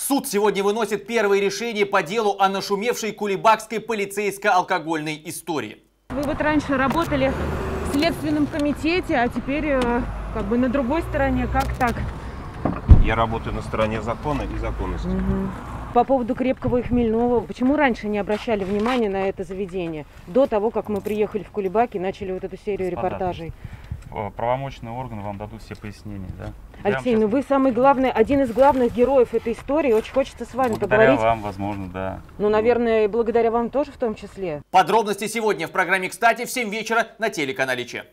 Суд сегодня выносит первые решения по делу о нашумевшей кулебакской полицейско-алкогольной истории. Вы вот раньше работали в следственном комитете, а теперь э, как бы на другой стороне. Как так? Я работаю на стороне закона и законности. По поводу крепкого и хмельного, почему раньше не обращали внимания на это заведение? До того, как мы приехали в Кулебаки и начали вот эту серию Господа, репортажей. Э, Правомочные органы вам дадут все пояснения, да? Алексей, вам ну вы самый главный, один из главных героев этой истории. Очень хочется с вами сейчас- Благодаря поговорить. вам, возможно, да. Ну, наверное, и благодаря вам тоже в том числе. Подробности сегодня в программе «Кстати» в 7 вечера на телеканале ЧЕ.